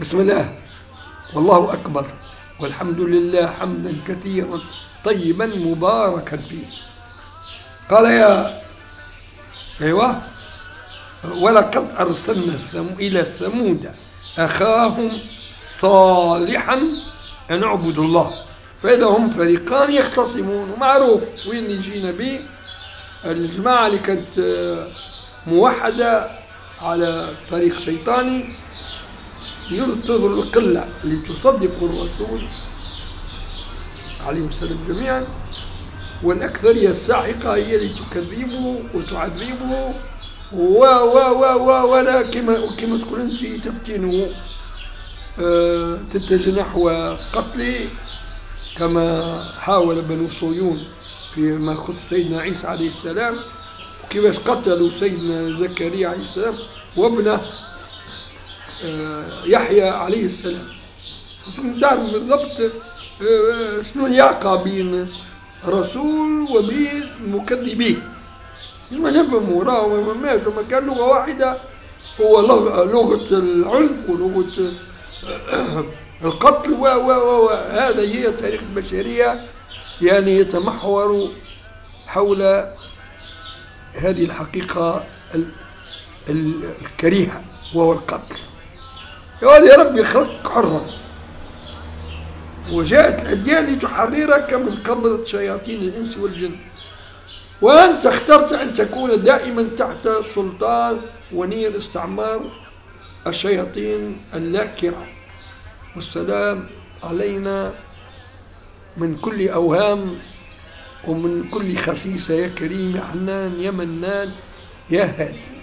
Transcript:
بسم الله. والله أكبر. والحمد لله حمدا كثيرا طيبا مباركا فيه. قال يا أيوة ولقد أرسلنا إلى ثمود أخاهم صالحا أن اعبدوا الله. فإذا هم فريقان يختصمون. ومعروف وين يجينا به؟ الجماعة اللي كانت موحدة على طريق شيطاني. ينتظر القلة تصدق الرسول عليه السلام جميعا. والأكثرية الساحقة هي اللي تكذبه وتعذبه. و و و و ولا كما كما تقول أنت تفتنه. أه تتجه نحو قتله كما حاول بنو صهيون فيما يخص سيدنا عيسى عليه السلام. كيفاش قتلوا سيدنا زكريا عليه السلام وابنه يحيى عليه السلام. بس تعرف بالضبط شنو الياقة بين رسول وبين مكذبين. ما نفهموا راه ما ماش ما كان لغة واحدة. هو لغة العنف ولغة القتل و و و هذا هي تاريخ البشرية. يعني يتمحور حول هذه الحقيقة الكريهة وهو القتل. يا ربي خلق حرا وجاءت الأديان لتحررك من قبضة شياطين الإنس والجن. وأنت اخترت أن تكون دائما تحت سلطان ونير استعمار الشياطين اللاكرة والسلام علينا من كل أوهام ومن كل خسيسة. يا كريم يا حنان يا منان يا هادي.